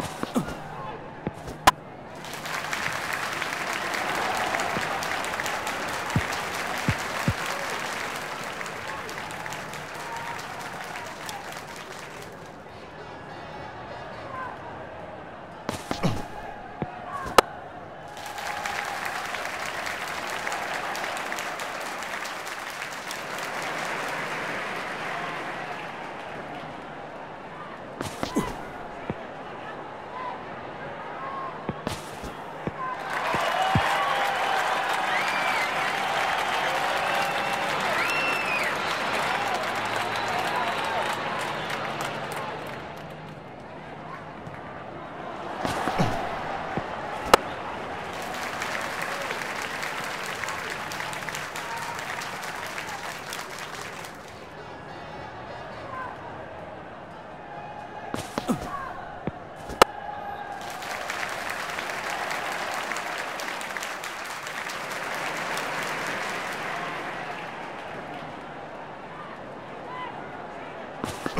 Uh.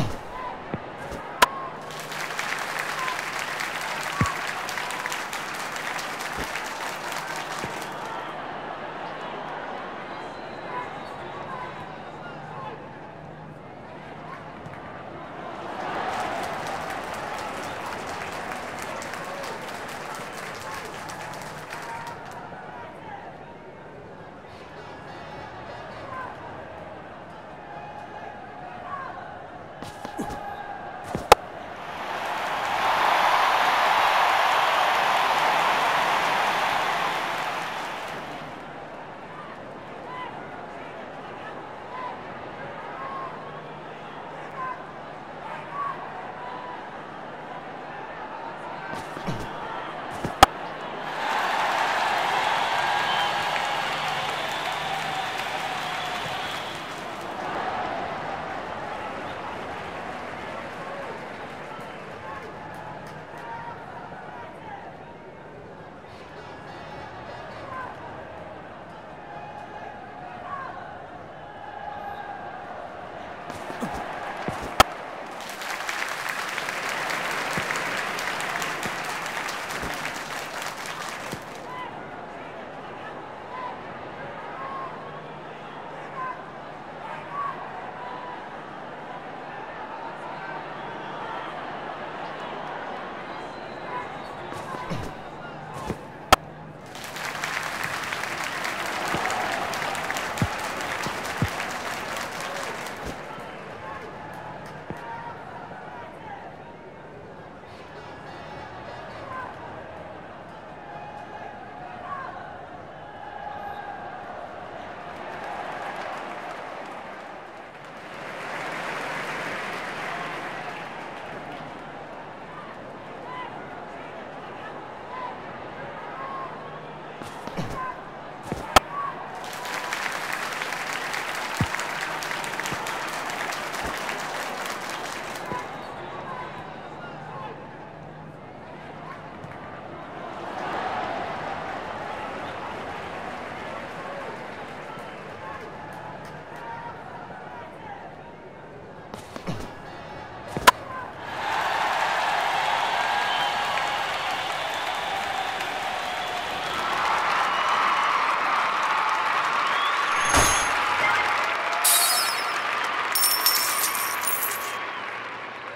Oh. 아,